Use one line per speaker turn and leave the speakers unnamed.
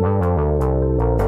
Música